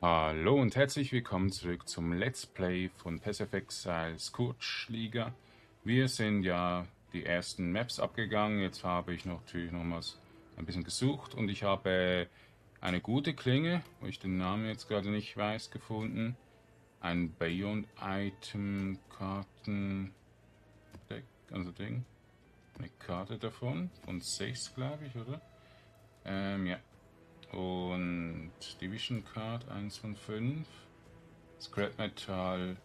Hallo und herzlich willkommen zurück zum Let's Play von PSFX als Kurzliga. Wir sind ja die ersten Maps abgegangen, jetzt habe ich natürlich nochmals ein bisschen gesucht und ich habe eine gute Klinge, wo ich den Namen jetzt gerade nicht weiß, gefunden. Ein Beyond Item Karten Deck, also Ding. Eine Karte davon, von 6 glaube ich, oder? Ähm, ja, und Division Card 1 von 5. Scrap Metal,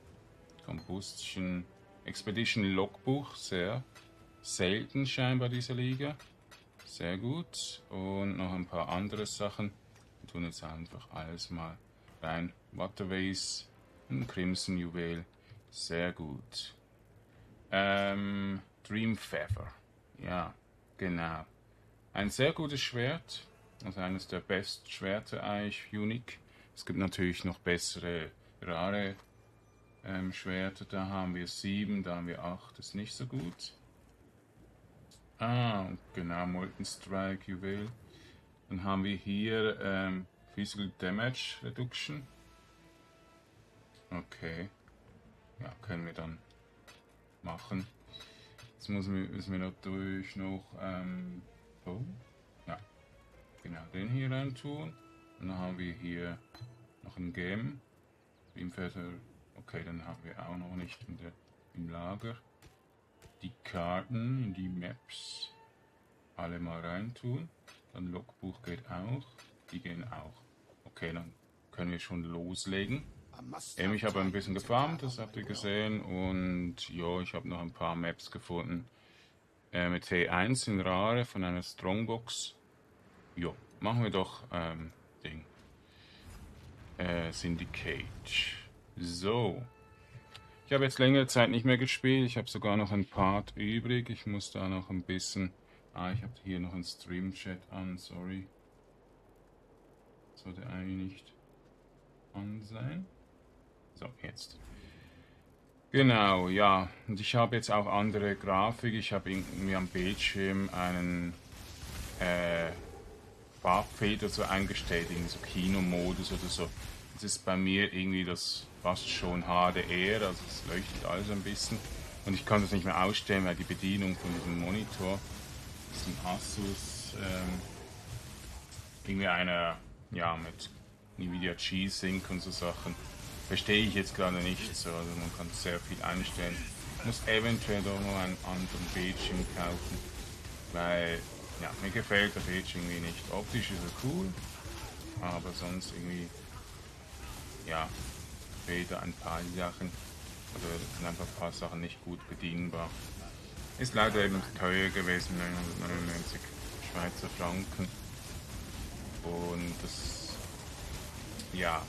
Combustion, Expedition Logbuch, sehr selten scheinbar diese Liga. Sehr gut. Und noch ein paar andere Sachen. Wir tun jetzt einfach alles mal rein. Waterways, ein Crimson Juwel. Sehr gut. Ähm, Dream Feather. Ja, genau. Ein sehr gutes Schwert. Also eines der besten Schwerter eigentlich, unique. Es gibt natürlich noch bessere, rare ähm, Schwerter. Da haben wir sieben, da haben wir acht. Das ist nicht so gut. Ah, genau, Molten Strike Juwel. Dann haben wir hier ähm, Physical Damage Reduction. Okay. Ja, können wir dann machen. Jetzt müssen wir, müssen wir natürlich noch ähm, oh, genau den hier rein tun. Und dann haben wir hier noch ein Game. Beamfeather, okay, dann haben wir auch noch nicht der, im Lager. Die Karten die Maps alle mal rein tun. Dann Logbuch geht auch. Die gehen auch. Okay, dann können wir schon loslegen. Ähm, ich habe ein bisschen gefarmt, das habt ihr gesehen. Und ja, ich habe noch ein paar Maps gefunden. Äh, mit T1 in Rare von einer Strongbox. Jo, machen wir doch ähm, Ding. Äh, Syndicate. So. Ich habe jetzt längere Zeit nicht mehr gespielt. Ich habe sogar noch ein Part übrig. Ich muss da noch ein bisschen... Ah, ich habe hier noch einen Stream-Chat an. Sorry. Sollte eigentlich nicht an sein. So, jetzt. Genau, ja. Und ich habe jetzt auch andere Grafik. Ich habe irgendwie am Bildschirm einen äh, Farbfeder so eingestellt, in so Kinomodus oder so. Das ist bei mir irgendwie das fast schon HDR, also es leuchtet alles ein bisschen. Und ich kann das nicht mehr ausstellen, weil die Bedienung von diesem Monitor ist ein Asus, ähm, irgendwie einer, ja, mit Nvidia G-Sync und so Sachen. Verstehe ich jetzt gerade nicht so, also man kann sehr viel einstellen. Ich muss eventuell doch noch einen anderen Bildschirm kaufen, weil ja, mir gefällt der Page irgendwie nicht. Optisch ist er cool, aber sonst irgendwie, ja, da ein paar Sachen. Oder sind einfach ein paar Sachen nicht gut bedienbar. Ist leider eben teuer gewesen, 999 Schweizer Franken. Und das, ja,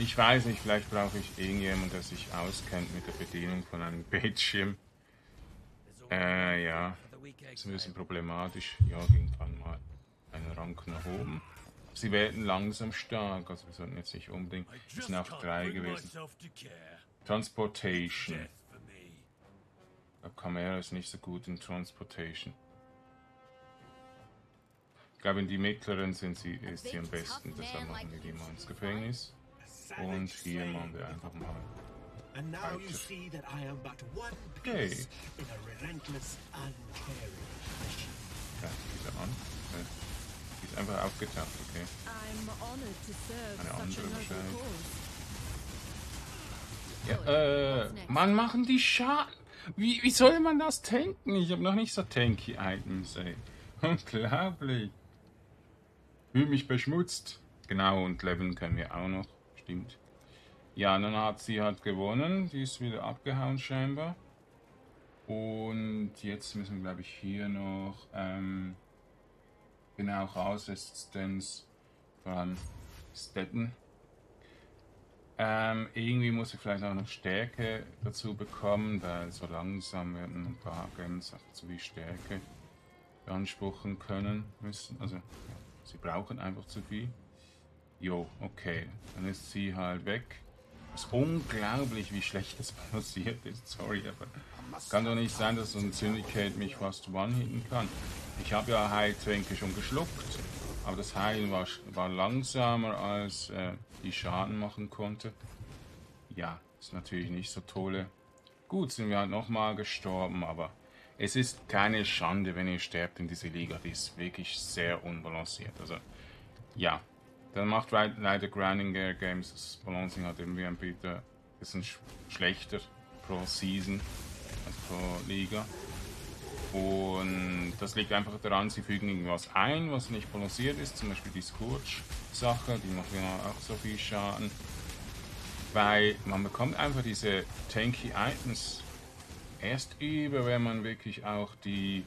ich weiß nicht, vielleicht brauche ich irgendjemanden, der sich auskennt mit der Bedienung von einem Bildschirm. Äh, ja. Das ist ein bisschen problematisch. Ja, irgendwann mal einen Rang nach oben. Sie werden langsam stark, also wir sollten jetzt nicht unbedingt. Es sind auch drei gewesen. Transportation. Der Camera ist nicht so gut in Transportation. Ich glaube, in die mittleren sind sie, ist sie am besten. Deshalb machen wir die mal ins Gefängnis. Und hier machen wir einfach mal And now you see that I am but one piece in a relentless, uncaring machine. Ja, diese an. Ja. Die ist einfach aufgetaucht, okay. Eine andere wahrscheinlich. Ja, äh, man machen die Schaden. Wie, wie soll man das tanken? Ich habe noch nicht so tanky Items, ey. Unglaublich. Fühl mich beschmutzt. Genau, und leveln können wir auch noch. Stimmt. Ja, dann hat sie halt gewonnen. Die ist wieder abgehauen scheinbar. Und jetzt müssen wir, glaube ich, hier noch ähm, genau Rausresistenz, vor allem Stetten. Ähm, irgendwie muss ich vielleicht auch noch Stärke dazu bekommen, weil so langsam werden ein paar Gens so wie Stärke beanspruchen können müssen. Also sie brauchen einfach zu viel. Jo, okay. Dann ist sie halt weg. Es ist unglaublich, wie schlecht das passiert ist. Sorry, aber kann doch nicht sein, dass so ein Syndicate mich fast one-hitten kann. Ich habe ja Heiltränke schon geschluckt, Aber das Heilen war, war langsamer, als äh, die Schaden machen konnte. Ja, ist natürlich nicht so tolle. Gut, sind wir halt nochmal gestorben, aber es ist keine Schande, wenn ihr sterbt in dieser Liga. Die ist wirklich sehr unbalanciert. Also, ja. Dann macht leider Grinding Games das Balancing hat irgendwie ein bisschen schlechter pro Season als pro Liga. Und das liegt einfach daran, sie fügen irgendwas ein, was nicht balanciert ist. Zum Beispiel die Scourge-Sache, die macht ja auch so viel Schaden. Weil man bekommt einfach diese tanky Items erst über, wenn man wirklich auch die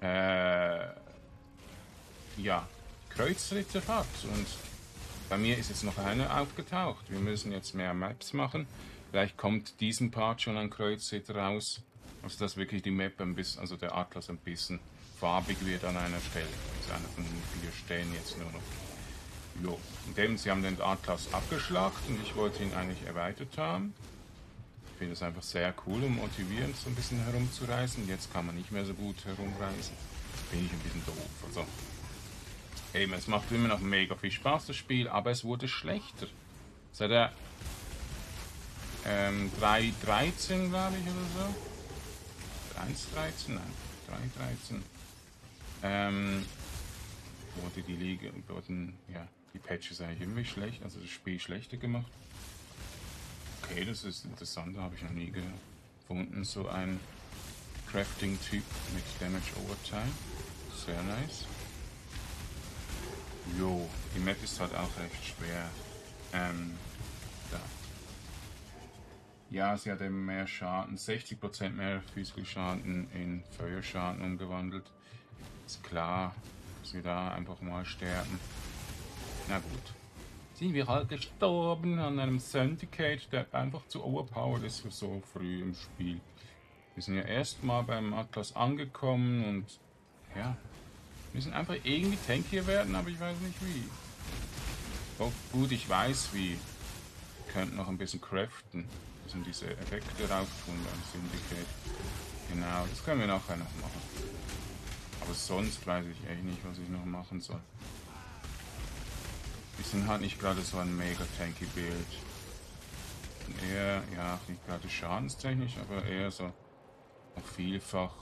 äh, ja, Kreuzritter hat. Und bei mir ist jetzt noch einer aufgetaucht. Wir müssen jetzt mehr Maps machen. Vielleicht kommt diesen Part schon ein Kreuzritter raus. Also dass wirklich die Map ein bisschen, also der Atlas ein bisschen farbig wird an einer Stelle. Also einer von den vier Stellen jetzt nur noch. Jo, indem sie haben den Atlas abgeschlagt und ich wollte ihn eigentlich erweitert haben. Ich finde es einfach sehr cool und motivierend, so ein bisschen herumzureisen. Jetzt kann man nicht mehr so gut herumreisen. Bin ich ein bisschen doof. Also, eben, es macht immer noch mega viel Spaß, das Spiel, aber es wurde schlechter. Seit der ähm, 3.13, glaube ich, oder so. 1.13? Nein, 3.13. Ähm, wurde die Liga, wurden, ja, die Patches eigentlich irgendwie schlecht, also das Spiel schlechter gemacht. Okay, das ist interessant, habe ich noch nie gefunden, so ein Crafting-Typ mit Damage Overtime. Sehr nice. Jo, die Map ist halt auch recht schwer. Ähm, da. Ja, sie hat eben mehr Schaden, 60% mehr Physical Schaden in Feuerschaden umgewandelt. Ist klar, dass wir da einfach mal sterben. Na gut sind wir halt gestorben an einem Syndicate, der einfach zu overpowered ist für so früh im Spiel. Wir sind ja erstmal beim Atlas angekommen und ja, müssen einfach irgendwie tankier werden, aber ich weiß nicht wie. Oh, gut, ich weiß wie. Wir könnten noch ein bisschen craften. Sind diese Effekte drauf tun beim Syndicate. Genau, das können wir nachher noch machen. Aber sonst weiß ich echt nicht, was ich noch machen soll. Wir sind halt nicht gerade so ein mega tanky Bild. Eher, ja, nicht gerade schadenstechnisch, aber eher so auf vielfach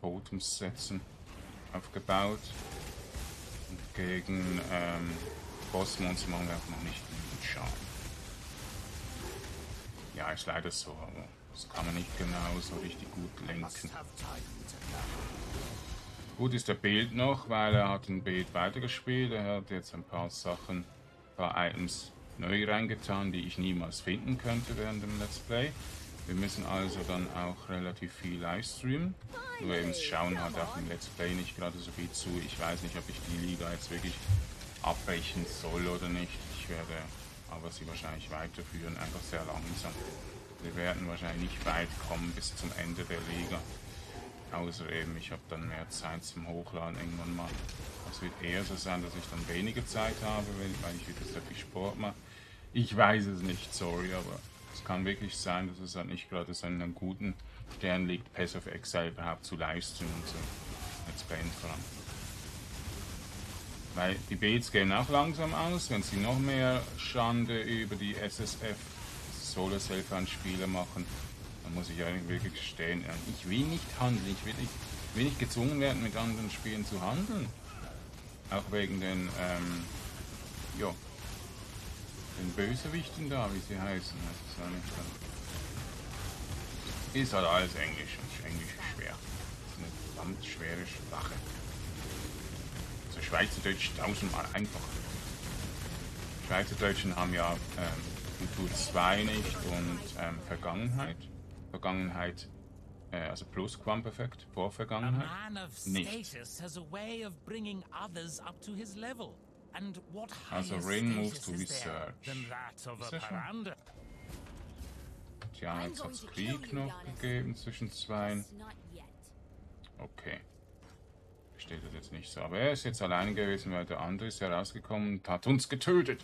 Totems setzen aufgebaut. Und gegen ähm, Bossmonster machen wir auch noch nicht genügend Schaden. Ja, ist leider so, aber das kann man nicht genau so richtig gut lenken. Gut ist der Bild noch, weil er hat ein Bild weitergespielt. Er hat jetzt ein paar Sachen, ein paar Items neu reingetan, die ich niemals finden könnte während dem Let's Play. Wir müssen also dann auch relativ viel livestreamen. Nur eben schauen halt auch im Let's Play nicht gerade so viel zu. Ich weiß nicht, ob ich die Liga jetzt wirklich abbrechen soll oder nicht. Ich werde aber sie wahrscheinlich weiterführen, einfach sehr langsam. Wir werden wahrscheinlich nicht weit kommen bis zum Ende der Liga. Außer eben, ich habe dann mehr Zeit zum Hochladen irgendwann mal. Es wird eher so sein, dass ich dann weniger Zeit habe, weil ich wieder sehr viel Sport mache. Ich weiß es nicht, sorry, aber es kann wirklich sein, dass es halt nicht gerade in einem guten Stern liegt, Pass of Exile überhaupt zu leisten und so. Let's Play vor allem. Weil die Beats gehen auch langsam aus, wenn sie noch mehr Schande über die SSF Solo Self-Spiele machen da muss ich eigentlich wirklich gestehen, ich will nicht handeln, ich will nicht, will nicht gezwungen werden, mit anderen Spielen zu handeln. Auch wegen den, ähm, ja, den Bösewichten da, wie sie heißen. Das ist, ja nicht so. ist halt alles Englisch und Englisch ist schwer. Das ist eine verdammt schwere Sprache. Also Schweizerdeutsch tausendmal einfacher. Schweizerdeutschen haben ja ähm, Kultur 2 nicht und ähm, Vergangenheit. Vergangenheit, äh, also Plusquamperfekt, Vorvergangenheit, nicht. Also Rain moves to research. Tja, jetzt hat es Krieg noch gegeben zwischen zwei. Okay. Steht das jetzt nicht so. Aber er ist jetzt allein gewesen, weil der andere ist herausgekommen und hat uns getötet.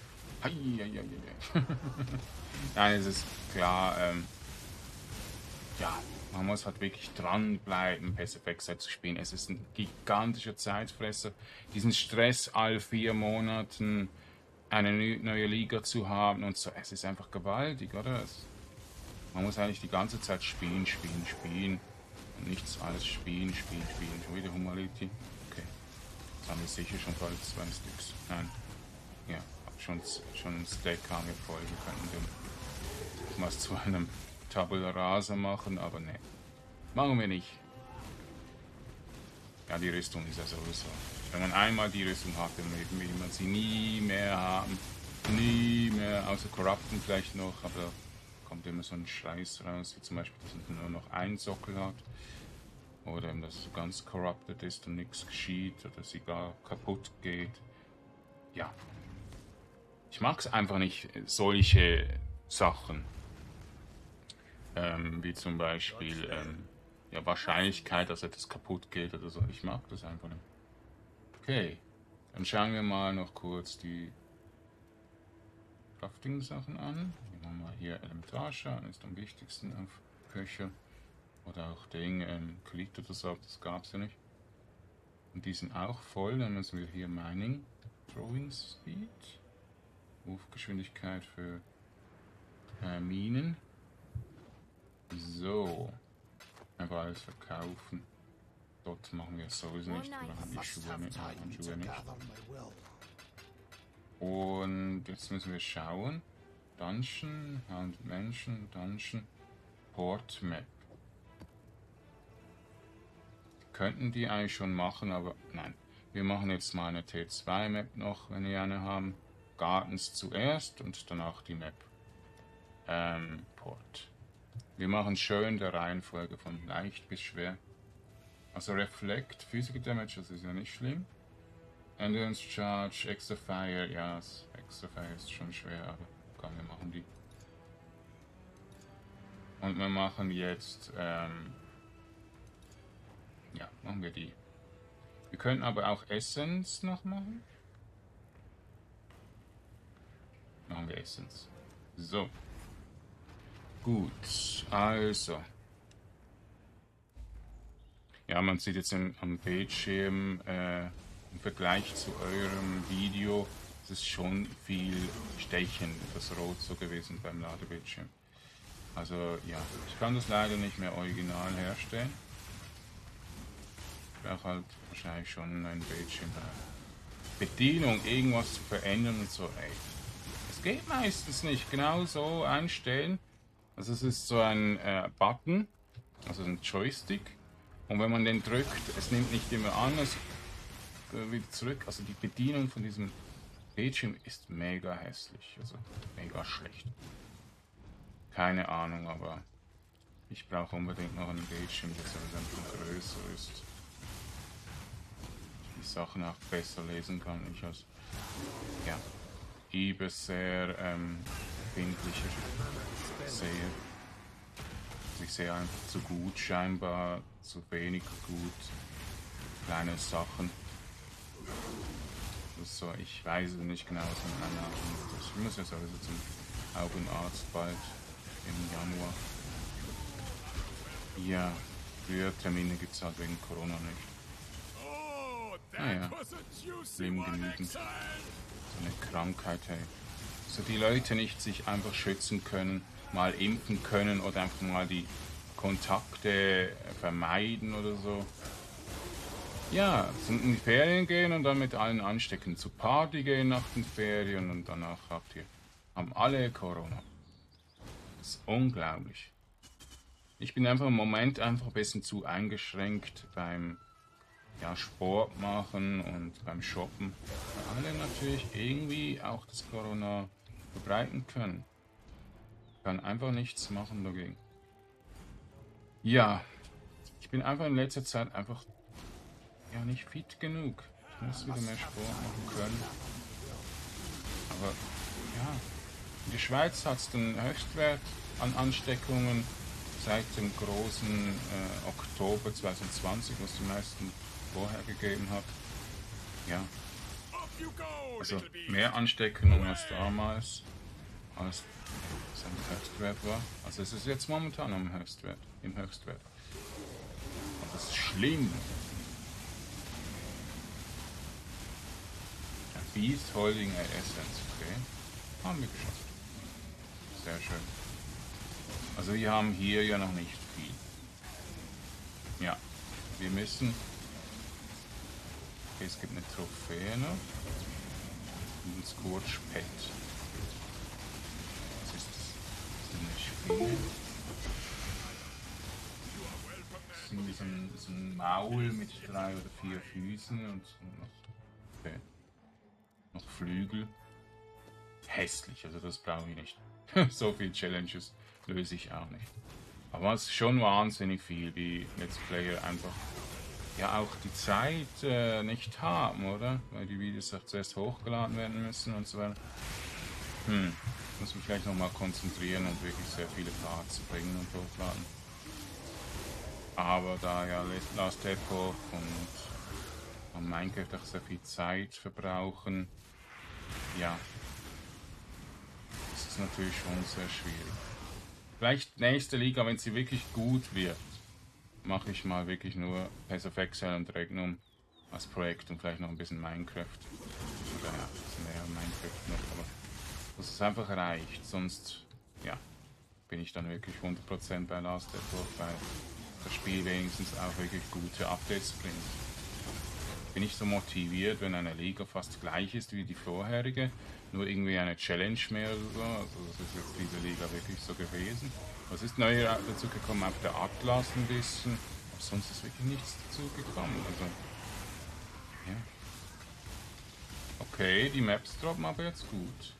Nein, es ist klar, ähm, ja, man muss halt wirklich dranbleiben, Pass Effect zu spielen. Es ist ein gigantischer Zeitfresser. Diesen Stress all vier Monaten eine neue Liga zu haben und so. Es ist einfach gewaltig, oder? Es, man muss eigentlich die ganze Zeit spielen, spielen, spielen. Und nichts alles spielen, spielen, spielen. Schon wieder Humanity. Okay. Jetzt haben wir sicher schon bald zwei Stücks. Nein. Ja, schon, schon ein Stack haben wir voll. Wir könnten den was zu einem Tabula Rasa machen, aber ne. Machen wir nicht. Ja, die Rüstung ist ja sowieso. Wenn man einmal die Rüstung hat, dann will man sie nie mehr haben. Nie mehr, außer Corrupten vielleicht noch, aber kommt immer so ein Scheiß raus, wie zum Beispiel, dass man nur noch einen Sockel hat. Oder eben, dass es ganz corrupted ist und nichts geschieht oder sie gar kaputt geht. Ja. Ich mag es einfach nicht, solche Sachen. Ähm, wie zum Beispiel ähm, ja, Wahrscheinlichkeit, dass etwas kaputt geht oder so. Ich mag das einfach nicht. Okay, dann schauen wir mal noch kurz die Crafting-Sachen an. Wir machen mal hier Elementar schauen, ist am wichtigsten auf Köche. Oder auch Ding, ähm, Klit oder so, das gab es ja nicht. Und die sind auch voll, dann müssen wir hier Mining, Throwing Speed, Wurfgeschwindigkeit für äh, Minen. So, einfach alles verkaufen. Dort machen wir es sowieso nicht, da haben die Schuhe mit, Handschuhe nicht. Und jetzt müssen wir schauen. Dungeon, Hound Menschen, Dungeon, Port Map. Könnten die eigentlich schon machen, aber nein. Wir machen jetzt mal eine T2 Map noch, wenn wir eine haben. Gardens zuerst und danach die Map. Ähm, Port. Wir machen schön der Reihenfolge von leicht bis schwer. Also Reflect, Physical Damage, das ist ja nicht schlimm. Endurance Charge, Extra Fire, ja, Extra Fire ist schon schwer, aber komm, wir machen die. Und wir machen jetzt, ähm, ja, machen wir die. Wir können aber auch Essence noch machen. Machen wir Essence. So. Gut, also. Ja, man sieht jetzt im, am Bildschirm äh, im Vergleich zu eurem Video, es ist schon viel Stechen, das Rot so gewesen beim Ladebildschirm. Also ja, ich kann das leider nicht mehr original herstellen. Ich brauche halt wahrscheinlich schon ein Bildschirm. Bedienung, irgendwas zu verändern und so, ey. Es geht meistens nicht genau so einstellen. Also es ist so ein äh, Button, also ein Joystick. Und wenn man den drückt, es nimmt nicht immer an, es geht wieder zurück. Also die Bedienung von diesem Bildschirm ist mega hässlich, also mega schlecht. Keine Ahnung, aber ich brauche unbedingt noch einen Bildschirm, der so einfach größer ist. Die Sachen auch besser lesen kann. Ich als ja, Ibe sehr ähm, empfindlicher sehe. Ich sehe einfach zu gut scheinbar, zu wenig gut. Kleine Sachen. So, ich weiß nicht genau, was anmachen muss. Ich muss ja sowieso zum Augenarzt bald im Januar. Ja, früher Termine gibt es halt wegen Corona nicht. Naja, Leben genügen. So eine Krankheit, hey so die Leute nicht sich einfach schützen können, mal impfen können oder einfach mal die Kontakte vermeiden oder so. Ja, in die Ferien gehen und dann mit allen anstecken. Zu Party gehen nach den Ferien und danach habt ihr, haben alle Corona. Das ist unglaublich. Ich bin einfach im Moment einfach ein bisschen zu eingeschränkt beim ja, Sport machen und beim Shoppen. Alle natürlich irgendwie auch das Corona verbreiten können. Kann einfach nichts machen dagegen. Ja, ich bin einfach in letzter Zeit einfach ja nicht fit genug. Ich muss wieder mehr Sport machen können. Aber ja, in der Schweiz hat es den Höchstwert an Ansteckungen seit dem großen äh, Oktober 2020, was die meisten vorher gegeben hat. Ja, also mehr Ansteckungen als damals. Alles sein Höchstwert war. Also es ist jetzt momentan am Höchstwert, im Höchstwert. Und das ist schlimm. Beast Holding Essence, okay. Haben wir geschafft. Sehr schön. Also wir haben hier ja noch nicht viel. Ja, wir müssen... Okay, es gibt eine Trophäe noch. Und ein Scorch Pet. Das ist irgendwie so ein, so ein Maul mit drei oder vier Füßen und noch, okay. noch Flügel. Hässlich, also das brauche ich nicht. so viele Challenges löse ich auch nicht. Aber es ist schon wahnsinnig viel, wie Let's Player einfach ja auch die Zeit äh, nicht haben, oder? Weil die Videos auch zuerst hochgeladen werden müssen und so weiter. Hm, muss mich vielleicht nochmal konzentrieren und wirklich sehr viele Parts bringen und hochladen. Aber da ja Last Epoch und, Minecraft auch sehr viel Zeit verbrauchen, ja, ist es natürlich schon sehr schwierig. Vielleicht nächste Liga, wenn sie wirklich gut wird, mache ich mal wirklich nur Pass of Exile und Regnum als Projekt und vielleicht noch ein bisschen Minecraft. Oder ja, ein bisschen mehr Minecraft noch, aber dass es einfach reicht. Sonst, ja, bin ich dann wirklich 100% bei Last Epoch, weil das Spiel wenigstens auch wirklich gute Updates bringt. Bin ich so motiviert, wenn eine Liga fast gleich ist wie die vorherige, nur irgendwie eine Challenge mehr oder so. Also das ist jetzt diese Liga wirklich so gewesen. Was ist neu dazu gekommen? Auf der Atlas ein bisschen. Aber sonst ist wirklich nichts dazu gekommen. Also, ja. Okay, die Maps droppen aber jetzt gut.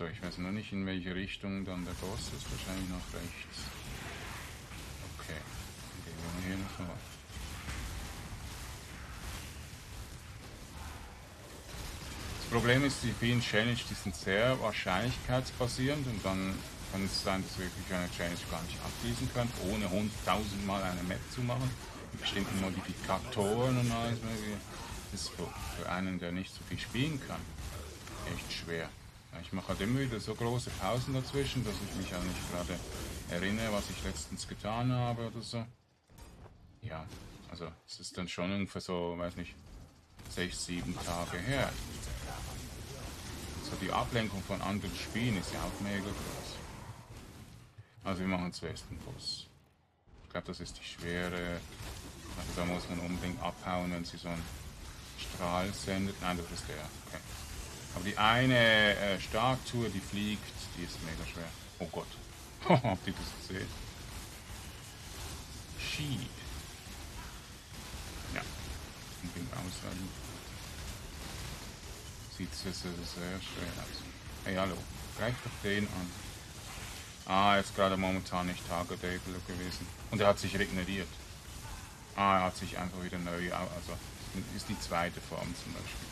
So, ich weiß noch nicht, in welche Richtung dann der Boss ist. Wahrscheinlich nach rechts. Okay, dann gehen wir hier noch mal. Problem ist, die vielen Challenge, die sind sehr wahrscheinlichkeitsbasierend und dann kann es sein, dass wirklich eine Challenge gar nicht abschließen kann, ohne hunderttausendmal eine Map zu machen, mit bestimmten Modifikatoren und alles mögliche. Das ist für einen, der nicht so viel spielen kann, echt schwer. Ich mache halt immer wieder so große Pausen dazwischen, dass ich mich auch nicht gerade erinnere, was ich letztens getan habe oder so. Ja, also es ist dann schon ungefähr so, weiß nicht, sechs, sieben Tage her. So die Ablenkung von anderen Spielen ist ja auch mega groß. Also wir machen zuerst den Boss. Ich glaube, das ist die schwere. Also da muss man unbedingt abhauen, wenn sie so einen Strahl sendet. Nein, das ist der. Okay. Aber die eine äh, Starktour, die fliegt, die ist mega schwer. Oh Gott. Habt ihr das gesehen? Ski. Ja. Unbedingt aushalten. Sieht sehr, sehr, sehr schwer aus. Hey, hallo. Greif doch den an. Ah, jetzt gerade momentan nicht targetable gewesen. Und er hat sich regeneriert. Ah, er hat sich einfach wieder neu, also ist die zweite Form zum Beispiel.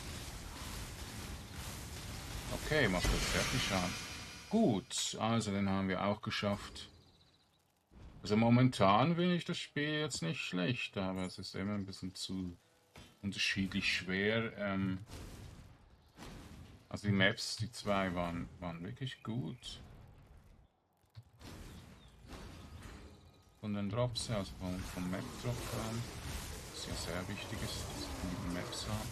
Okay, macht das fertig Schaden. Gut, also den haben wir auch geschafft. Also momentan finde ich das Spiel jetzt nicht schlecht, aber es ist immer ein bisschen zu unterschiedlich schwer. Ähm also die Maps, die zwei waren, waren wirklich gut. von den Drops, also vom, vom Map Drop ähm, was ja sehr wichtig ist, dass wir Maps haben.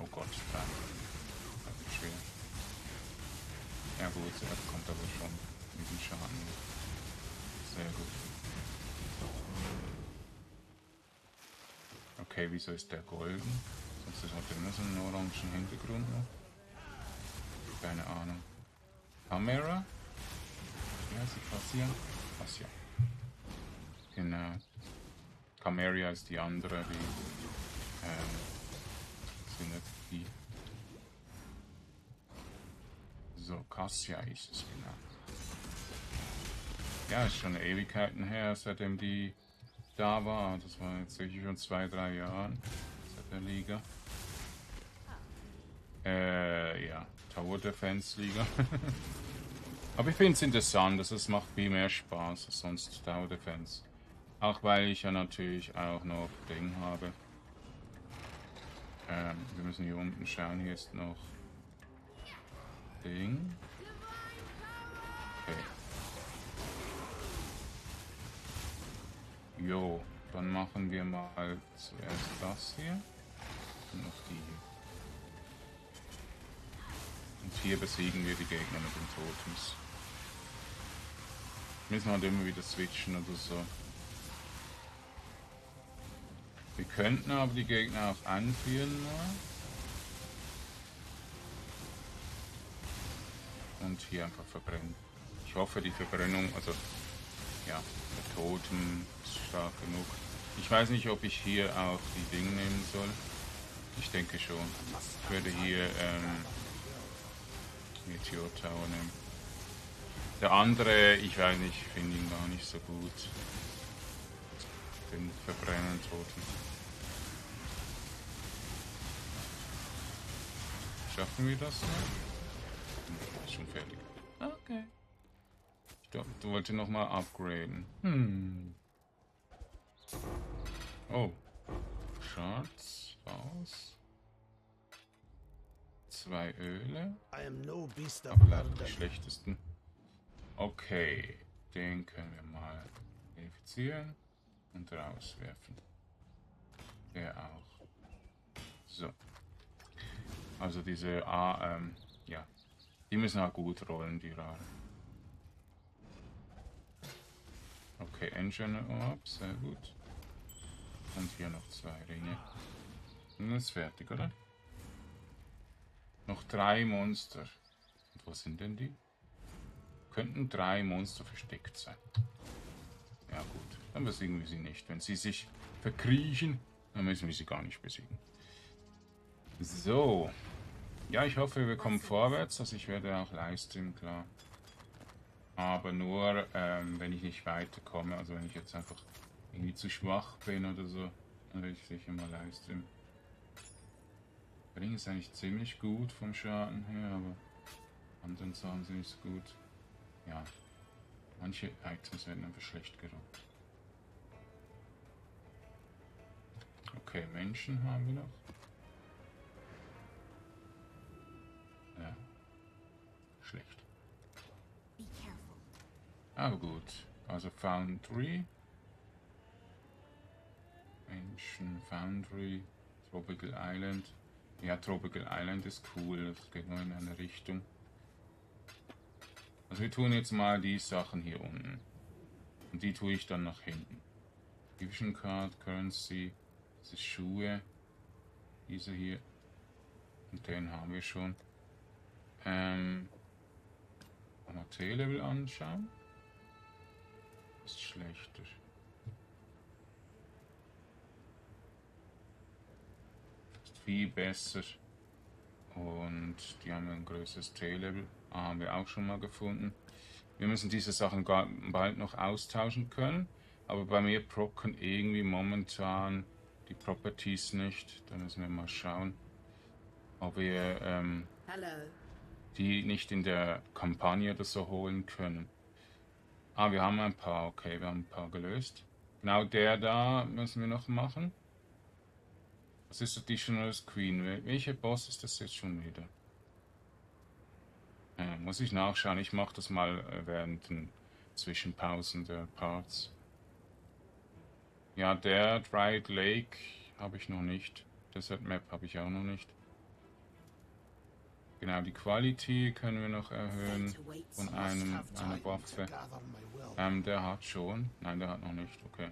Oh Gott, nein. Das ist schwer. Ja gut, er kommt aber schon mit dem Schaden. Sehr gut. Okay, wieso ist der golden? Sonst hat er immer so einen orangen Hintergrund noch. Keine Ahnung. Camera? Ja, sie passiert. Passion. Genau. Cameria ist die andere, die ähm, sind nicht die. So, Cassia ist es genau. Ja, ist schon Ewigkeiten her, seitdem die da war. Das war jetzt sicher schon zwei, drei Jahre seit der Liga. Äh, ja, Tower Defense Liga. Aber ich finde es interessant, dass es macht viel mehr Spaß als sonst Tower Defense. Auch weil ich ja natürlich auch noch Ding habe. Ähm, wir müssen hier unten schauen, hier ist noch Ding. Okay. Jo, dann machen wir mal zuerst das hier. Und noch die hier. Und hier besiegen wir die Gegner mit den Totems. Müssen halt immer wieder switchen oder so. Wir könnten aber die Gegner auch anführen nur. Und hier einfach verbrennen. Ich hoffe die Verbrennung, also ja, der Toten ist stark genug. Ich weiß nicht, ob ich hier auch die Dinge nehmen soll. Ich denke schon. Ich werde hier ähm, Meteor Tower nehmen. Der andere, ich weiß nicht, finde ihn gar nicht so gut. Den Verbrennen Toten. Schaffen wir das noch? Ist schon fertig. Okay. Ich glaube, du wolltest nochmal upgraden. Hm. Oh. Schatz. Aus. Zwei Öle. Aber leider die schlechtesten. Okay. Den können wir mal verifizieren und rauswerfen. Der auch. So. Also diese A, ähm, ja. Die müssen auch gut rollen, die Raren. Okay, Engine Orb, sehr gut. Und hier noch zwei Ringe. Und dann ist fertig, oder? Noch drei Monster. Und wo sind denn die? Könnten drei Monster versteckt sein. Ja gut, dann besiegen wir sie nicht. Wenn sie sich verkriechen, dann müssen wir sie gar nicht besiegen. So. Ja, ich hoffe, wir kommen vorwärts. Also ich werde auch Livestream, klar. Aber nur, ähm, wenn ich nicht weiterkomme. Also wenn ich jetzt einfach irgendwie zu schwach bin oder so, dann werde ich sicher mal Livestream. Ring ist eigentlich ziemlich gut vom Schaden her, aber anderen Sachen sind nicht so gut. Ja, manche Items werden einfach schlecht gerockt. Okay, Menschen haben wir noch. Schlecht. Aber gut, also Foundry. Ancient Foundry, Tropical Island. Ja, Tropical Island ist cool, das geht nur in eine Richtung. Also wir tun jetzt mal die Sachen hier unten. Und die tue ich dann nach hinten. Division Card, Currency, ist Schuhe. Diese hier. Und den haben wir schon. Ähm, mal T-Level anschauen. Ist schlechter. Ist viel besser. Und die haben ein größeres T-Level. Ah, haben wir auch schon mal gefunden. Wir müssen diese Sachen bald noch austauschen können. Aber bei mir procken irgendwie momentan die Properties nicht. Da müssen wir mal schauen, ob wir ähm, die nicht in der Kampagne oder so holen können. Ah, wir haben ein paar. Okay, wir haben ein paar gelöst. Genau der da müssen wir noch machen. Das ist Additional Screen. Welcher Boss ist das jetzt schon wieder? Ja, muss ich nachschauen. Ich mache das mal äh, während den Zwischenpausen der Parts. Ja, der Dried Lake habe ich noch nicht. Desert Map habe ich auch noch nicht. Genau, die Quality können wir noch erhöhen von einem, einer Waffe. Ähm, der hat schon. Nein, der hat noch nicht. Okay.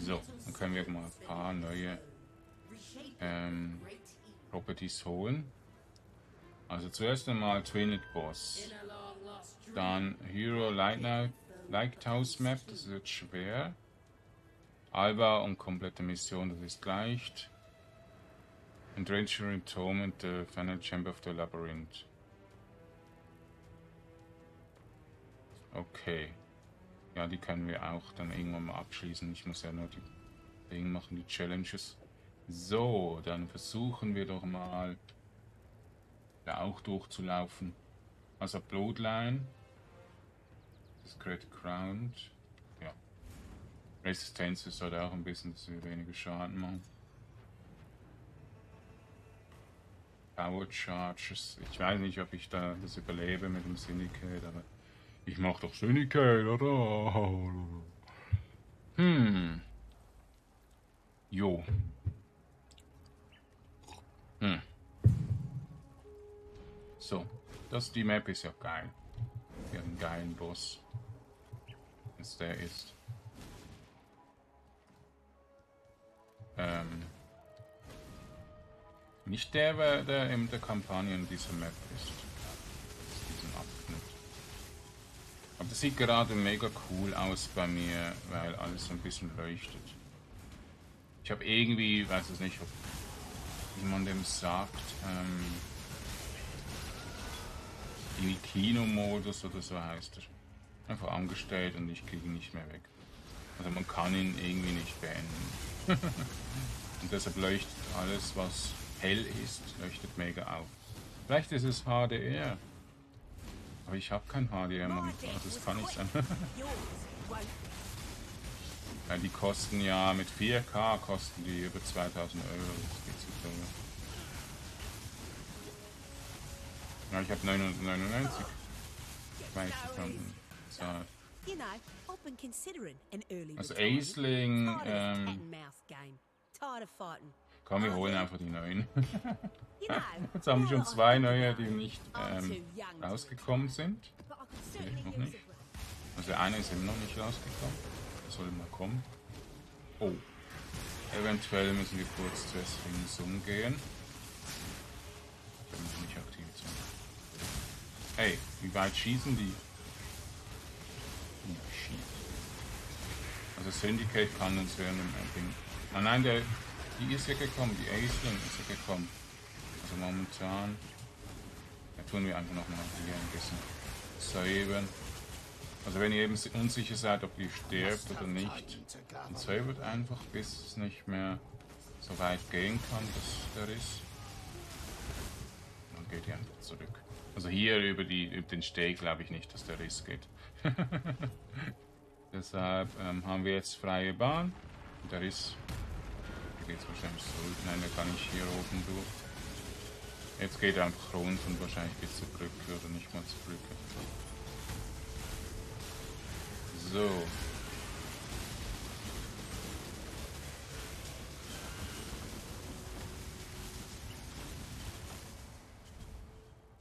So, dann können wir mal ein paar neue ähm, Properties holen. Also zuerst einmal Twined Boss. Dann Hero Lighthouse Map, das wird schwer. Alba und komplette Mission, das ist leicht. And Ranger Entombment, the Final Chamber of the Labyrinth. Okay. Ja, die können wir auch dann irgendwann mal abschließen. Ich muss ja nur die Dinge machen, die Challenges. So, dann versuchen wir doch mal da auch durchzulaufen. Also Bloodline. Das Great Crown. Ja. Resistenz ist halt auch ein bisschen, dass wir weniger Schaden machen. Power Charges. Ich weiß nicht, ob ich da das überlebe mit dem Syndicate, aber ich mach doch Syndicate, oder? Hm. Jo. Hm. So, das die Map ist ja geil. Die hat einen geilen Boss. Was der ist. Ähm. Nicht der, der in der Kampagne in dieser Map ist. Diesen Abschnitt. Aber das sieht gerade mega cool aus bei mir, weil alles so ein bisschen leuchtet. Ich habe irgendwie, weiß es nicht, ob wie man dem sagt, ähm, irgendwie Kinomodus oder so heißt er. Einfach angestellt und ich kriege ihn nicht mehr weg. Also man kann ihn irgendwie nicht beenden. und deshalb leuchtet alles, was hell ist, leuchtet mega auf. Vielleicht ist es HDR. Aber ich habe kein HDR momentan, also das kann nicht sein. ja, die kosten ja mit 4K kosten die über 2000 Euro. Das geht zu teuer. Ja, ich habe 999 Weizenkonten bezahlt. Also Aisling, ähm, komm, wir holen einfach die neuen. Jetzt haben wir schon zwei neue, die nicht ähm, rausgekommen sind. Vielleicht noch nicht. Also der eine ist eben noch nicht rausgekommen. Der soll mal kommen. Oh. Eventuell müssen wir kurz zuerst in Zoom gehen. Mich nicht aktiviert. Hey, wie weit schießen die? Also Syndicate kann uns während dem Ding. Ah nein, der, die ist ja gekommen, die Aisling ist ja gekommen. Also momentan. Da tun wir einfach nochmal hier ein bisschen saven. Also wenn ihr eben unsicher seid, ob die stirbt oder nicht, dann saved einfach, bis es nicht mehr so weit gehen kann, dass der ist. Dann geht ihr einfach zurück. Also hier über, die, über den Steg glaube ich nicht, dass der Riss geht. Deshalb ähm, haben wir jetzt freie Bahn. Der Riss geht es wahrscheinlich zurück. Nein, der kann nicht hier oben durch. Jetzt geht er einfach runter und wahrscheinlich es zur Brücke oder nicht mal zur Brücke. So.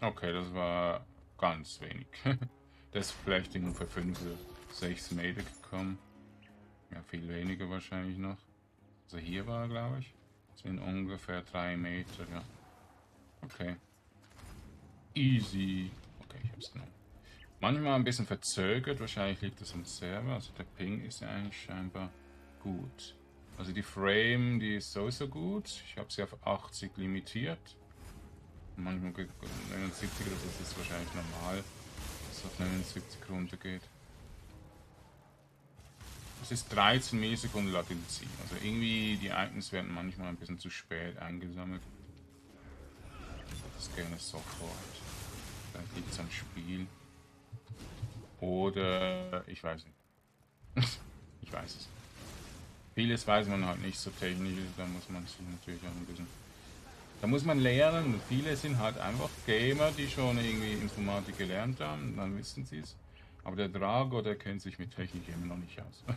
Okay, das war ganz wenig. das ist vielleicht ungefähr 5 oder 6 Meter gekommen. Ja, viel weniger wahrscheinlich noch. Also hier war glaube ich. Sind ungefähr 3 Meter, ja. Okay. Easy. Okay, ich hab's genommen. Manchmal ein bisschen verzögert, wahrscheinlich liegt das am Server. Also der Ping ist ja eigentlich scheinbar gut. Also die Frame, die ist sowieso gut. Ich habe sie auf 80 limitiert manchmal 79 oder das ist wahrscheinlich normal, dass es auf 79 runtergeht. Es ist 13 Millisekunden Latency. Also irgendwie die Items werden manchmal ein bisschen zu spät eingesammelt. Das gerne sofort. Vielleicht liegt es am Spiel. Oder ich weiß nicht. ich weiß es. Vieles weiß man halt nicht so technisch, da muss man sich natürlich auch ein bisschen da muss man lernen. Viele sind halt einfach Gamer, die schon irgendwie Informatik gelernt haben, dann wissen sie es. Aber der Drago, der kennt sich mit Technik immer noch nicht aus.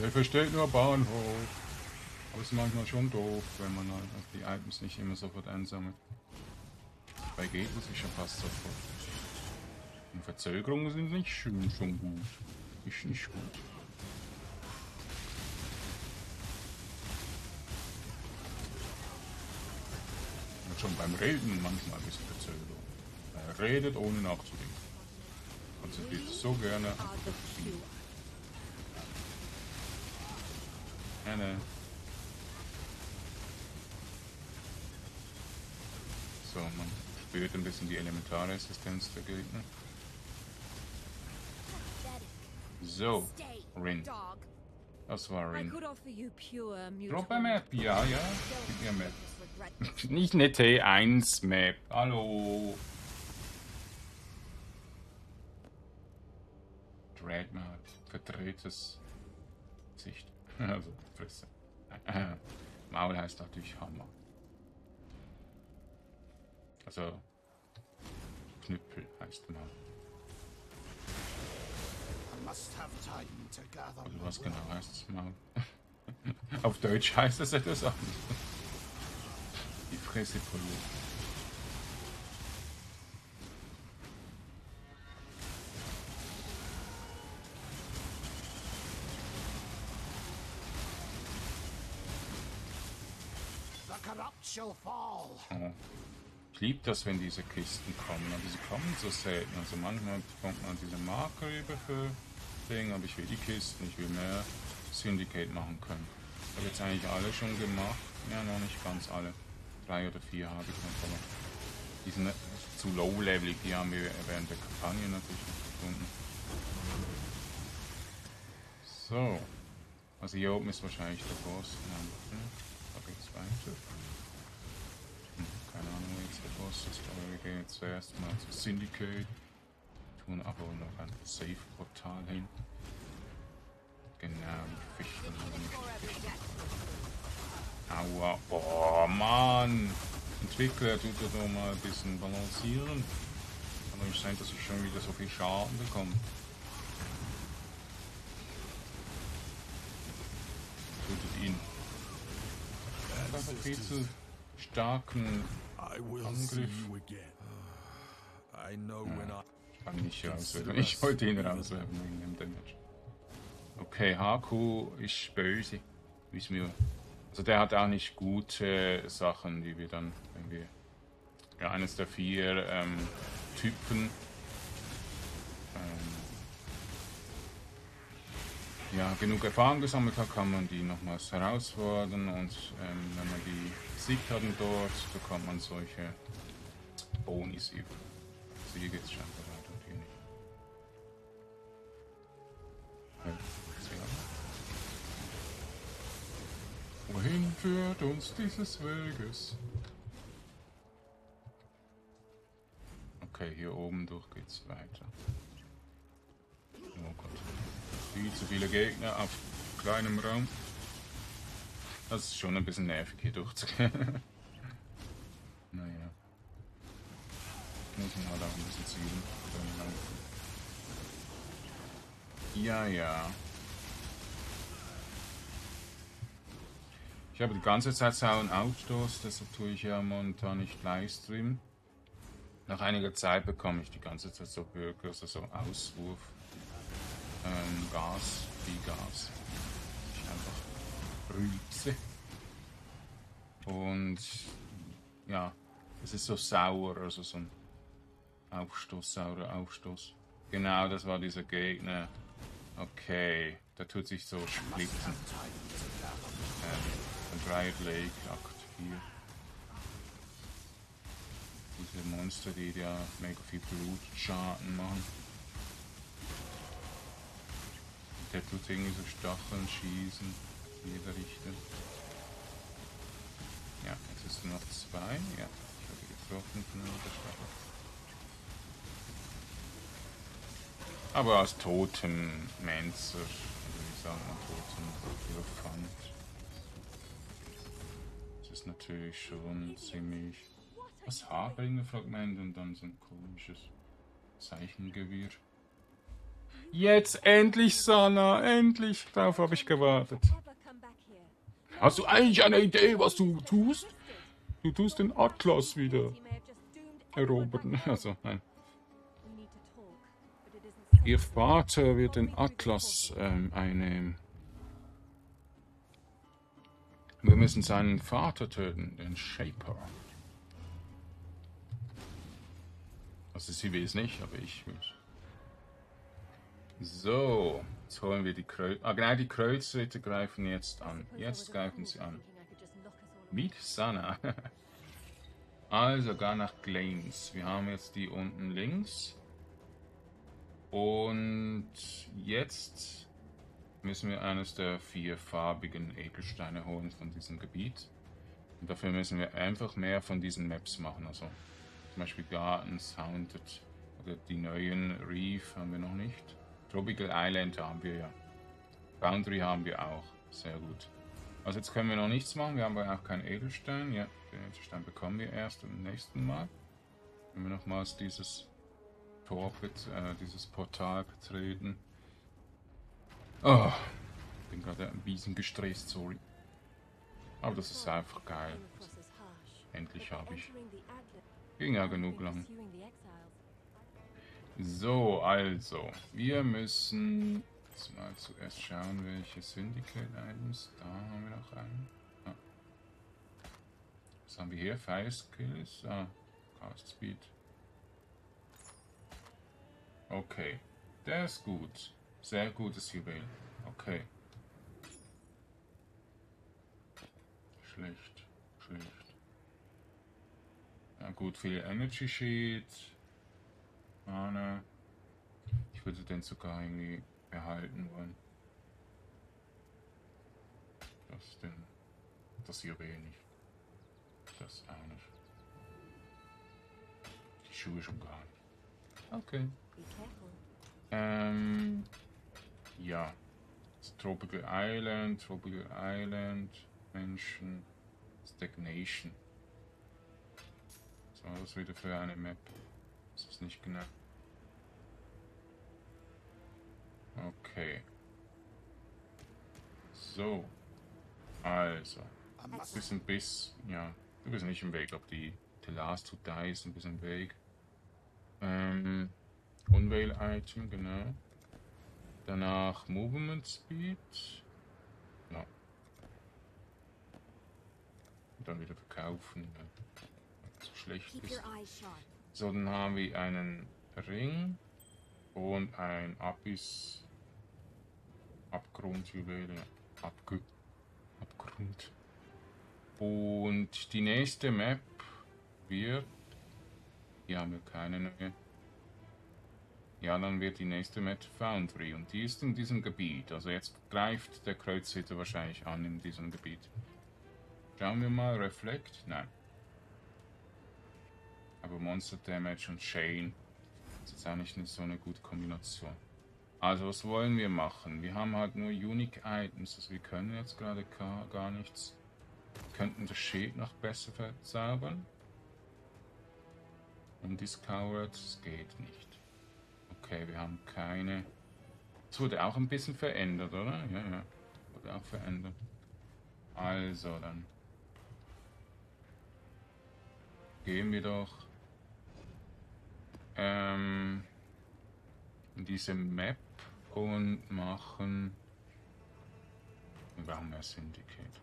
der versteht nur Bahnhof. Aber es ist manchmal schon doof, wenn man halt die Items nicht immer sofort einsammelt. Bei geht es schon fast sofort. Und Verzögerungen sind nicht schon, schon gut. Ist nicht gut. schon beim Reden manchmal ein bisschen Verzögerung. Redet ohne nachzudenken. Konzentriert so gerne auf. Eine. So, man spürt ein bisschen die Elementarresistenz der Gegner. So, Rin. Das war Rin. Drop Map, ja, ja. Gib mir Map. Nicht eine T1-Map. Hallo. Dreadnought. Verdrehtes Sicht. Also, Fresse. Maul heißt natürlich Hammer. Also Knüppel heißt Maul. Also was genau heißt das Maul? Auf Deutsch heißt es etwas anderes. Die Fresse poliert. Oh. Ich liebe das, wenn diese Kisten kommen. Aber sie kommen so selten. Also manchmal bekommt man diese Marker über für Dinge, aber ich will die Kisten, ich will mehr Syndicate machen können. Ich habe jetzt eigentlich alle schon gemacht. Ja, noch nicht ganz alle. Drei oder vier habe ich noch, aber die sind zu low-levelig. Die haben wir während der Kampagne natürlich nicht gefunden. So. Also hier oben ist wahrscheinlich der Boss. Nein, da geht's weiter. Keine Ahnung, wie jetzt der Boss ist, aber wir gehen jetzt zuerst mal zu Syndicate. Tun aber noch ein Safe-Portal hin. Genau, die Fichte Aua, boah, Mann! Entwickler tut er doch mal ein bisschen balancieren. Kann nicht sein, dass ich schon wieder so viel Schaden bekomme. Tötet ihn. Er hat viel zu starken Angriff. Ja, ich kann nicht rauswerfen. Ich wollte ihn rauswerfen wegen dem Damage. Okay, Haku ist böse. Wissen wir. Also der hat auch nicht gute Sachen, die wir dann, wenn wir ja, eines der vier ähm, Typen ähm, ja, genug Erfahrung gesammelt hat, kann man die nochmals herausfordern und ähm, wenn man die besiegt hat dort, bekommt man solche Bonis über. Also hier geht es scheinbar weiter und hier nicht. Ja, Wohin führt uns dieses Weges? Okay, hier oben durch geht's weiter. Oh Gott. Viel zu viele Gegner auf kleinem Raum. Das ist schon ein bisschen nervig hier durchzugehen. naja. Muss man halt auch ein bisschen zielen. Ja, ja. Ich habe die ganze Zeit Sound Outdoors, deshalb tue ich ja momentan nicht Livestream. Nach einiger Zeit bekomme ich die ganze Zeit so Bürger, also so Auswurf, ähm, Gas, Gas. Ich einfach rülpse. Und ja, es ist so sauer, also so ein Aufstoß, saurer Aufstoß. Genau, das war dieser Gegner. Okay, der tut sich so splitten. Ähm, Dryad Lake Akt 4. Diese Monster, die ja mega viel Blutschaden machen. Der tut irgendwie so Stacheln schießen in jeder Richtung. Ja, jetzt ist noch zwei. Ja, ich habe getroffen von der Stachel. Aber als Totenmenzer, oder wie sagen wir, Toten Das ist natürlich schon ziemlich was Haarbringer-Fragment und dann so ein komisches Zeichengewirr. Jetzt endlich, Sana, endlich. Darauf habe ich gewartet. Hast du eigentlich eine Idee, was du tust? Du tust den Atlas wieder erobern. Also, nein. Ihr Vater wird den Atlas ähm, einnehmen. Wir müssen seinen Vater töten, den Shaper. Also sie will es nicht, aber ich will es. So, jetzt holen wir die Kreuzer. Ah genau, die Kreuzritter greifen jetzt an. Jetzt greifen sie an. Mit Sana. also gar nach Glains. Wir haben jetzt die unten links. Und jetzt müssen wir eines der vier farbigen Edelsteine holen von diesem Gebiet. Und dafür müssen wir einfach mehr von diesen Maps machen. Also zum Beispiel Gardens, Haunted oder die neuen Reef haben wir noch nicht. Tropical Island haben wir ja. Boundary haben wir auch. Sehr gut. Also jetzt können wir noch nichts machen, wir haben aber auch keinen Edelstein. Ja, den Edelstein bekommen wir erst im nächsten Mal. Wenn wir nochmals dieses Tor, äh, dieses Portal betreten. Oh, bin gerade ein bisschen gestresst, sorry. Aber das ist einfach geil. Endlich habe ich. Ging ja genug lang. So, also. Wir müssen jetzt mal zuerst schauen, welche Syndicate Items. Da haben wir noch einen. Ah. Was haben wir hier? Fire Skills. Ah, Cast Speed. Okay. Der ist gut. Sehr gutes Juwel. Okay. Schlecht. Schlecht. Ja gut, viel Energy Sheet. Mana. Ich würde den sogar irgendwie behalten wollen. Das denn. Das hier wenig. Das auch nicht. Die Schuhe schon gar nicht. Okay. Ähm. Ja. Tropical Island, Tropical Island, Menschen, Stagnation. Was war das wieder für eine Map? Das ist nicht genau. Okay. So. Also. Ein bisschen bis. Ja, du bist nicht im Weg. Ob die The Last to Die ist ein bisschen im Weg. Ähm. Unveil-Item, genau. Danach Movement Speed. Ja. Und dann wieder verkaufen, es so schlecht ist. So, dann haben wir einen Ring und ein Abyss Abgrundjuwel. Abge Abgrund. Und die nächste Map wird. Hier haben wir keine neue. Ja, dann wird die nächste Map Foundry und die ist in diesem Gebiet. Also jetzt greift der Kreuzritter wahrscheinlich an in diesem Gebiet. Schauen wir mal, Reflect? Nein. Aber Monster Damage und das ist auch nicht so eine gute Kombination. Also was wollen wir machen? Wir haben halt nur Unique Items, also wir können jetzt gerade gar, gar nichts. Wir könnten das Schild noch besser verzaubern. Undiscovered, das geht nicht. Okay, wir haben keine... Es wurde auch ein bisschen verändert, oder? Ja, ja. Wurde auch verändert. Also, dann... Gehen wir doch... Ähm, diese Map und machen... Mehr Syndicate.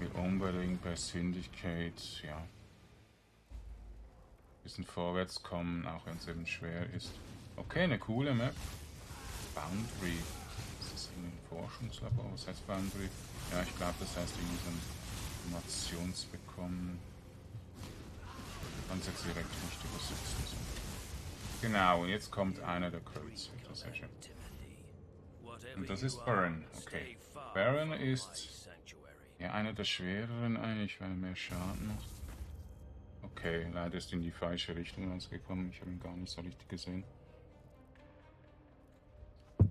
Wir unbedingt bei Syndicate, ja bisschen vorwärts kommen, auch wenn es eben schwer ist. Okay, eine coole Map. Boundary. Ist das irgendwie ein Forschungslabor? Was heißt Boundary? Ja, ich glaube, das heißt irgendwie so ein Informationsbekommen. Es jetzt direkt übersetzen. So. Genau, und jetzt kommt einer der Kreuze. Sehr schön. Und das ist Baron. Okay. Baron ist ja einer der schwereren eigentlich, weil er mehr Schaden macht. Okay, leider ist in die falsche Richtung rausgekommen. Ich habe ihn gar nicht so richtig gesehen.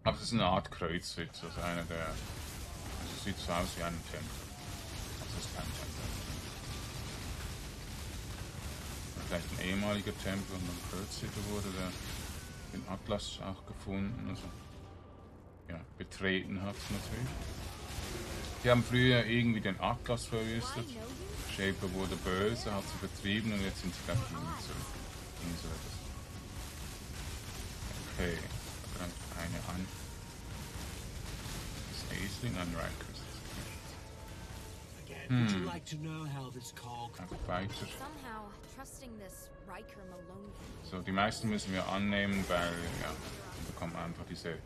Aber es ist eine Art Kreuzritz, also einer der... Also sieht so aus wie ein Tempel. Also es ist kein Tempel. Vielleicht ein ehemaliger Tempel und ein Kreuzritter wurde, der den Atlas auch gefunden, also ja, betreten hat natürlich. Die haben früher irgendwie den Atlas verwüstet. Shaper wurde böse, hat sie vertrieben und jetzt sind sie, glaube ich, irgendwie zurück. Etwas. Okay, da eine an. Das Aisling an Rikers. Hm. Einfach weiter. So, die meisten müssen wir annehmen, weil ja, wir bekommen einfach diese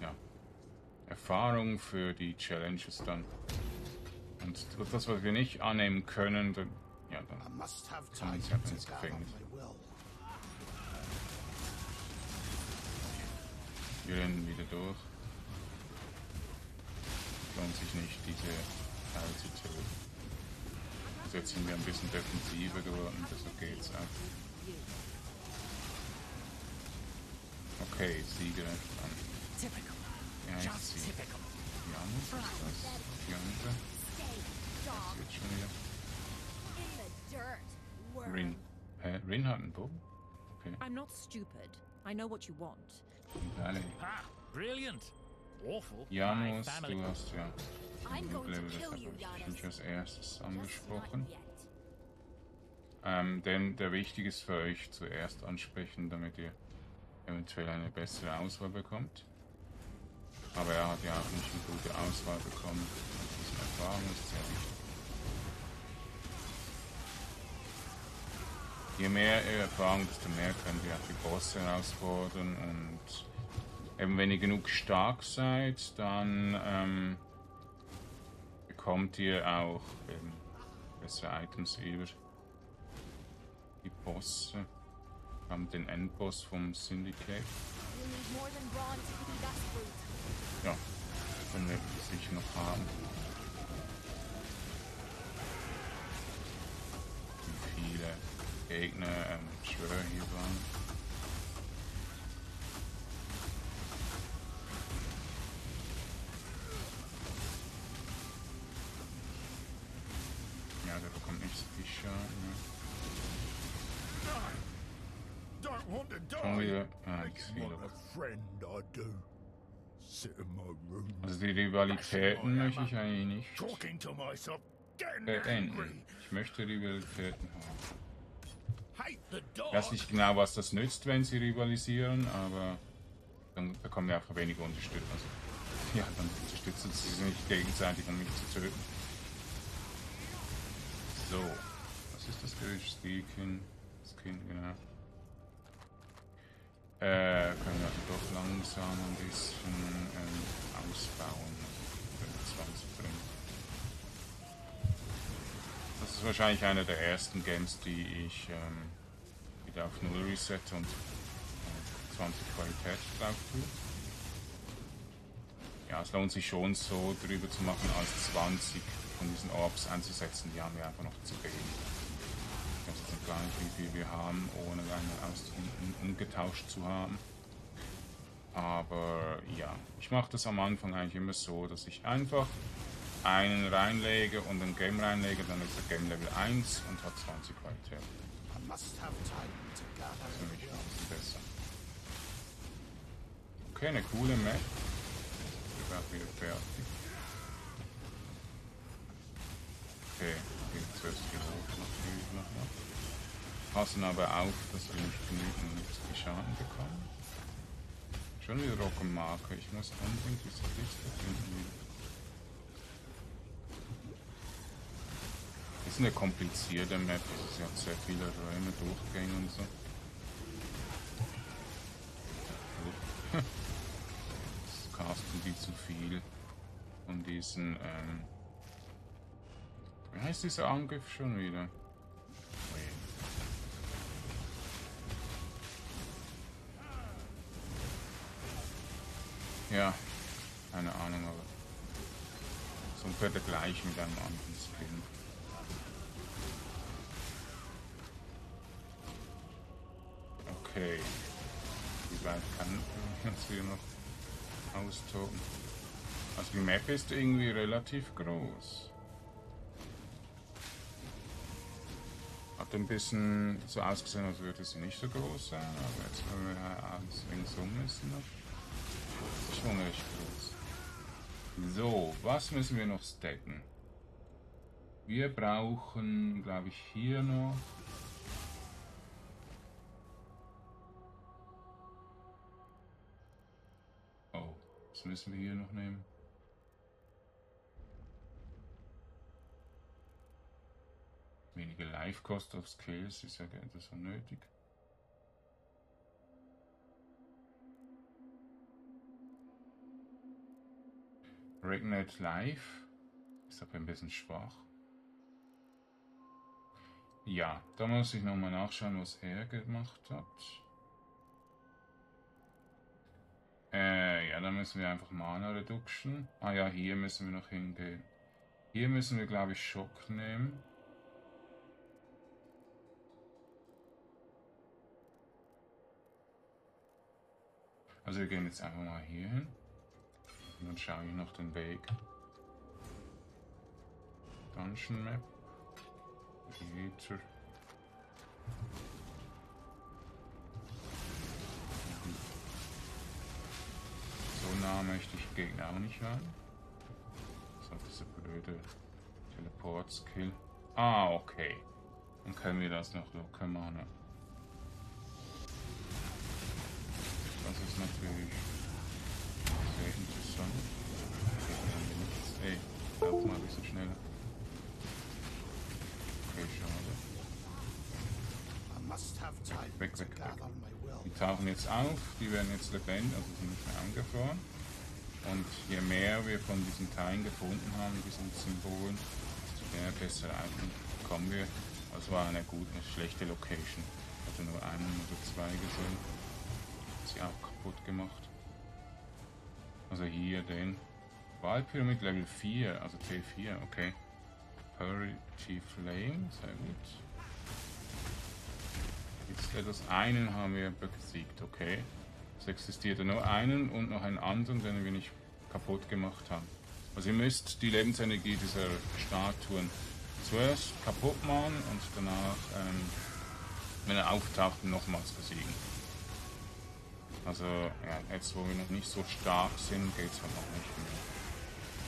ja, Erfahrung für die Challenges dann. Und das, was wir nicht annehmen können, dann, ja, dann kommen wir jetzt einfach ins Gefängnis. Wir rennen wieder durch. Lohnt sich nicht, diese Teile zu töten. Also jetzt sind wir ein bisschen defensiver geworden, deshalb geht's auch. Okay, sie greift an. Ja, ich. Ja, Janus ist das? Andere? Das jetzt schon wieder. Rin. Hä? Rin hat einen Bogen? Okay. I'm not stupid. I know what you want. Alle. Ha! Brilliant! Janus, du hast ja Level, das habe ich nicht als erstes angesprochen. Ähm, denn der wichtig ist für euch zuerst ansprechen, damit ihr eventuell eine bessere Auswahl bekommt. Aber er hat ja auch nicht eine gute Auswahl bekommen. Also diese Erfahrung ist sehr wichtig. Je mehr ihr Erfahrung, desto mehr könnt ihr auch die Bosse herausfordern und eben wenn ihr genug stark seid, dann ähm, bekommt ihr auch eben bessere Items über die Bosse. Wir haben den Endboss vom Syndicate. Ja, können wir sicher noch haben. Wie viele Gegner ähm, Schwörer hier waren. Also die Rivalitäten möchte ich eigentlich nicht talking to myself, getting beenden. angry. Ich möchte Rivalitäten haben. Ich weiß nicht genau, was das nützt, wenn sie rivalisieren, aber dann bekommen wir einfach weniger Unterstützung. Also, ja, dann unterstützen sie sich nicht gegenseitig, um mich zu töten. So, was ist das für Skin? Skin, genau. Äh, können wir doch langsam ein bisschen ähm, ausbauen, 25 bringen. Das ist wahrscheinlich einer der ersten Games, die ich ähm, wieder auf 0 reset und äh, 20 Qualität drauf. Ja, es lohnt sich schon so drüber zu machen, als 20 von diesen Orbs einzusetzen. Die haben wir einfach noch zu wenig. Jetzt gar nicht, wie viel wir haben, ohne eine aus um, um, umgetauscht zu haben. Aber ja, ich mache das am Anfang eigentlich immer so, dass ich einfach einen reinlege und ein Game reinlege, dann ist der Game Level 1 und hat 20 Qualität. I must have time to gather. Für mich besser. Okay, eine coole Map. Bin auch wieder fertig. Okay, hier zuerst die Rot natürlich noch mal. Passen aber auf, dass wir nicht genügend Schaden bekommen. Schon wieder Rockenmarke. Ich muss unbedingt diese Liste finden. Das ist eine komplizierte Map. Sie hat sehr viele Räume, Durchgänge und so. Das casten die zu viel von diesen, ähm Wie heißt dieser Angriff schon wieder? Ui. Ja, keine Ahnung, aber so ungefähr der gleich mit einem anderen Skin. Okay. Wie weit kann jetzt hier noch austoben? Also die Map ist irgendwie relativ groß. Hat ein bisschen so ausgesehen, als würde sie nicht so groß sein, aber jetzt wenn wir alles ringsum ist noch recht groß. So, was müssen wir noch stacken? Wir brauchen, glaube ich, hier noch Oh, was müssen wir hier noch nehmen? Weniger Life-Cost auf Skills ist ja das unnötig. Reignite Life ist aber ein bisschen schwach. Ja, da muss ich nochmal nachschauen, was er gemacht hat. Äh, ja, dann müssen wir einfach Mana Reduction. Ah ja, hier müssen wir noch hingehen. Hier müssen wir, glaube ich, Schock nehmen. Also wir gehen jetzt einfach mal hier hin. Und dann schaue ich noch den Weg. Dungeon Map. Creator. So nah möchte ich Gegner auch nicht rein. So, diese blöde Teleport-Skill. Ah, okay. Dann können wir das noch locker machen. Das ist natürlich sehr interessant. Ey, lauf mal ein bisschen schneller. Okay, schade. Weg, weg, weg. Die tauchen jetzt auf, die werden jetzt lebendig, also sind nicht mehr angefroren. Und je mehr wir von diesen Teilen gefunden haben, diesen Symbolen, desto mehr bessere Item bekommen wir. Das war eine gute, eine schlechte Location. Ich hatte nur einen oder zwei gesehen. Hat sie auch kaputt gemacht. Also hier den Wahlpyramid Level 4, also T4, okay. Purity Flame, sehr gut. Jetzt etwas einen haben wir besiegt, okay. Es existierte nur einen und noch einen anderen, den wir nicht kaputt gemacht haben. Also ihr müsst die Lebensenergie dieser Statuen zuerst kaputt machen und danach, ähm, wenn er auftaucht, nochmals besiegen. Also ja, jetzt wo wir noch nicht so stark sind, geht es halt noch nicht mehr.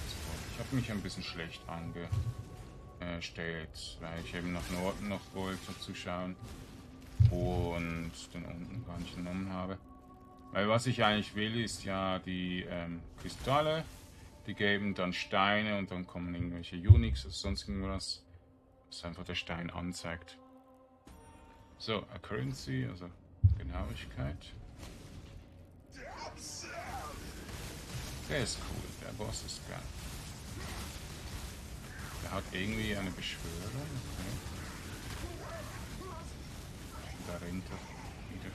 So, ich habe mich ein bisschen schlecht angestellt, weil ich eben nach Norden noch wollte zu schauen und den unten gar nicht genommen habe. Weil was ich eigentlich will, ist ja die ähm, Kristalle, die geben dann Steine und dann kommen irgendwelche Unix oder sonst irgendwas, was einfach der Stein anzeigt. So, Accuracy, also Genauigkeit. Der ist cool, der Boss ist geil. Der hat irgendwie eine Beschwörung. Okay. Da rennt er wieder.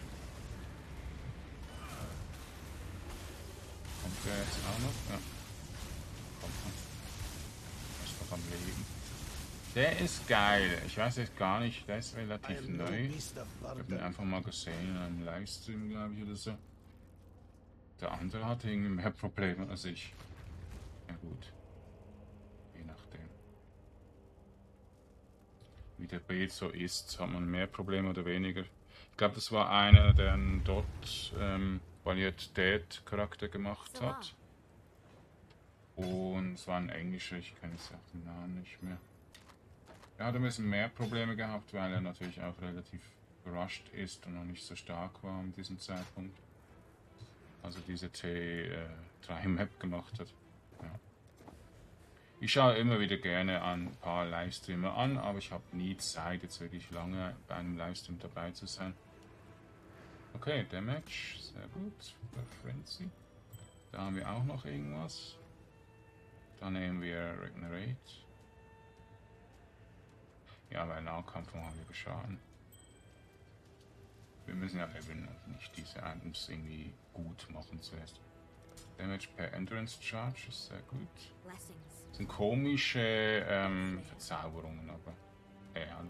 Kommt der jetzt auch noch? Ja. Kommt noch. Er ist noch am Leben. Der ist geil. Ich weiß jetzt gar nicht, der ist relativ neu. Ich habe ihn einfach mal gesehen in einem Livestream, glaube ich, oder so. Der andere hatte irgendwie mehr Probleme als ich. Ja gut. Je nachdem. Wie der Bild so ist, hat man mehr Probleme oder weniger. Ich glaube, das war einer, der einen dort ähm, Valiant Dead Charakter gemacht So hat. Und es war ein englischer, ich kenne jetzt auch den Namen nicht mehr. Er hat ein bisschen mehr Probleme gehabt, weil er natürlich auch relativ gerusht ist und noch nicht so stark war an diesem Zeitpunkt. Also diese T3-Map gemacht hat. Ja. Ich schaue immer wieder gerne ein paar Livestreamer an, aber ich habe nie Zeit, jetzt wirklich lange bei einem Livestream dabei zu sein. Okay, Damage, sehr gut. Frenzy. Da haben wir auch noch irgendwas. Dann nehmen wir Regenerate. Ja, bei Nahkampf haben wir Schaden. Wir müssen ja eben nicht diese Items irgendwie gut machen zuerst. Damage per Endurance Charge ist sehr gut. Das sind komische ähm, Verzauberungen, aber. Äh, hallo.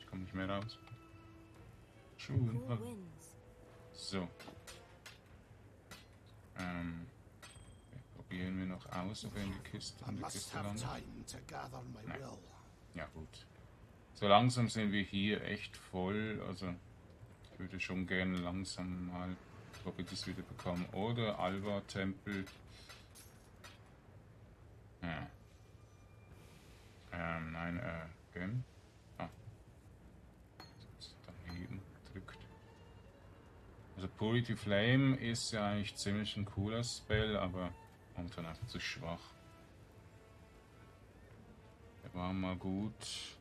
Ich komme nicht mehr raus. Cool winds. So. Ähm. Probieren wir noch aus, ob wir in die Kiste, in die Kiste landen. Nein. Ja, gut. So langsam sind wir hier echt voll. Also, ich würde schon gerne langsam mal Properties wieder bekommen. Oder Alba-Tempel. Ja. Ähm, nein, äh, Gem. Ah. Jetzt daneben drückt. Also Purity Flame ist ja eigentlich ziemlich ein cooler Spell, aber momentan einfach zu schwach. Der war mal gut.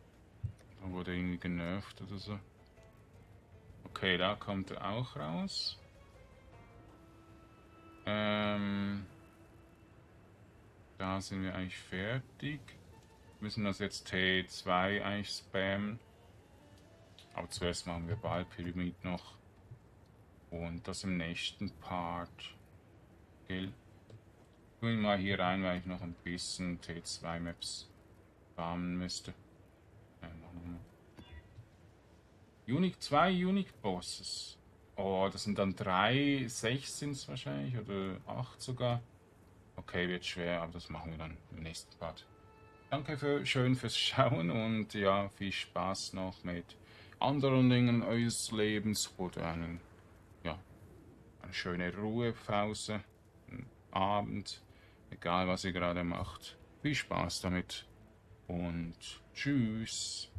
Dann wurde irgendwie genervt oder so. Okay, da kommt er auch raus. Ähm, da sind wir eigentlich fertig. Müssen das jetzt T2 eigentlich spammen. Aber zuerst machen wir Ballpyramid noch. Und das im nächsten Part. Gell? Ich mal hier rein, weil ich noch ein bisschen T2 Maps farmen müsste. Ja, machen wir mal. Unique, zwei Unique Bosses. Oh, das sind dann drei, sechs sind es wahrscheinlich oder acht sogar. Okay, wird schwer, aber das machen wir dann im nächsten Part. Danke für, schön fürs Schauen und ja, viel Spaß noch mit anderen Dingen eures Lebens oder einen, ja, eine schöne Ruhepause, einen Abend, egal was ihr gerade macht. Viel Spaß damit und tschüss.